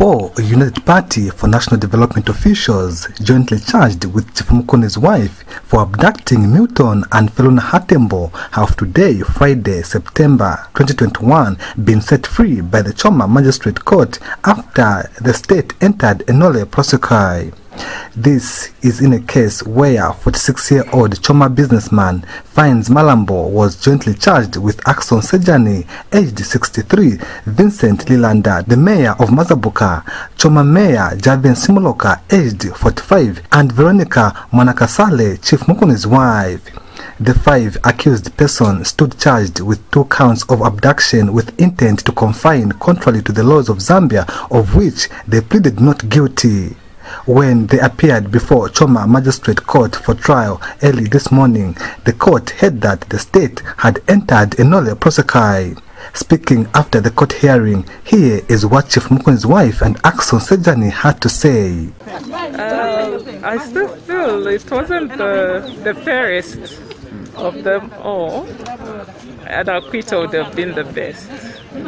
Four United Party for National Development officials jointly charged with Chief Mukone's wife for abducting Milton and Feluna Hatembo have today, Friday, September 2021, been set free by the Choma Magistrate Court after the state entered a nolle prosequi. This is in a case where 46-year-old Choma businessman Fines Malambo was jointly charged with Ackson Sejani, aged 63, Vincent Lilanda, the mayor of Mazabuka, Choma mayor Javen Simoloka, aged 45, and Veronica Manakasale, Chief Mukuni's wife. The five accused persons stood charged with two counts of abduction with intent to confine contrary to the laws of Zambia, of which they pleaded not guilty. When they appeared before Choma Magistrate Court for trial early this morning, the court heard that the state had entered a nolle prosequi. Speaking after the court hearing, here is what Chief Mukuni's wife and Ackson Sejani had to say. Uh, I still feel it wasn't the, the fairest of them all. An acquittal would have been the best,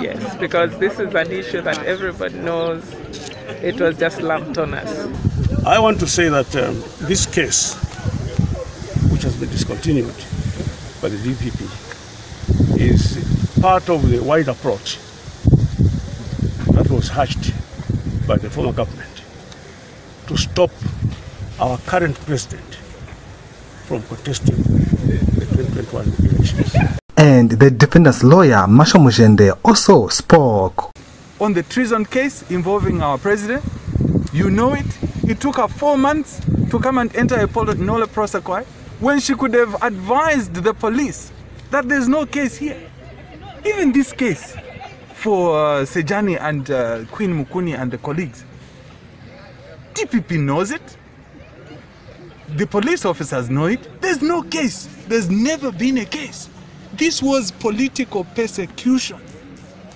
yes, because this is an issue that everybody knows it was just lumped on us. I want to say that um, this case, which has been discontinued by the DPP, is part of the wide approach that was hatched by the former government to stop our current president from contesting the 2021 elections. And the defendant's lawyer, Marshall Muchende, also spoke. On the treason case involving our president, you know it. It took her four months to come and enter a nolle prosequi when she could have advised the police that there's no case here. Even this case for uh, Sejani and uh, Queen Mukuni and the colleagues, DPP knows it. The police officers know it. There's no case. There's never been a case. This was political persecution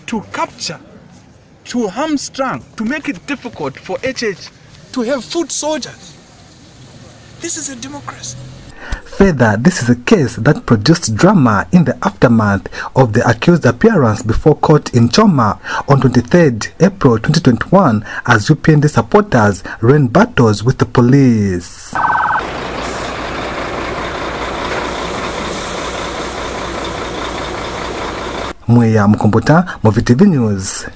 to capture, to hamstrung, to make it difficult for HH to have foot soldiers. This is a democracy. Further, this is a case that produced drama in the aftermath of the accused appearance before court in Choma on 23rd April 2021 as UPND supporters ran battles with the police. Mweya Mkombota, Muvi TV News.